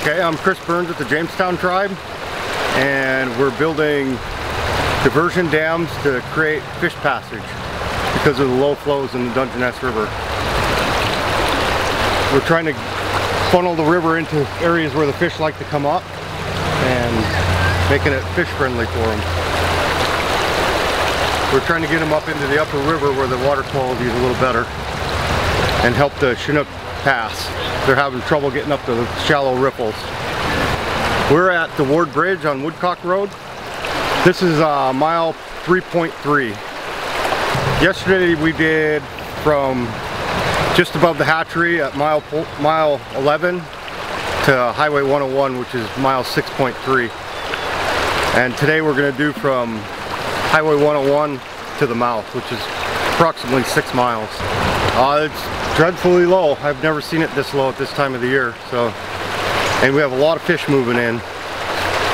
Okay, I'm Chris Burns at the Jamestown Tribe and we're building diversion dams to create fish passage because of the low flows in the Dungeness River. We're trying to funnel the river into areas where the fish like to come up and making it fish friendly for them. We're trying to get them up into the upper river where the water quality is a little better and help the Chinook pass. They're having trouble getting up to the shallow riffles. We're at the Ward Bridge on Woodcock Road. This is uh, mile 3.3. Yesterday we did from just above the hatchery at mile, mile 11 to Highway 101 which is mile 6.3. And today we're going to do from Highway 101 to the mouth which is approximately six miles. Uh, it's dreadfully low. I've never seen it this low at this time of the year. So, and we have a lot of fish moving in.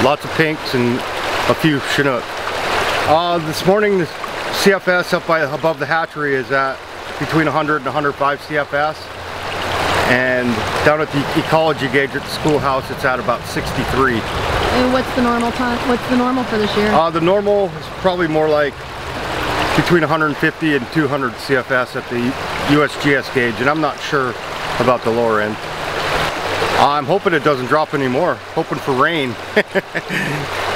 Lots of pinks and a few chinook. Uh, this morning the CFS up by above the hatchery is at between 100 and 105 CFS. And down at the ecology gauge at the schoolhouse, it's at about 63. And what's the normal time? What's the normal for this year? Uh, the normal is probably more like between 150 and 200 CFS at the USGS gauge, and I'm not sure about the lower end. I'm hoping it doesn't drop anymore, hoping for rain.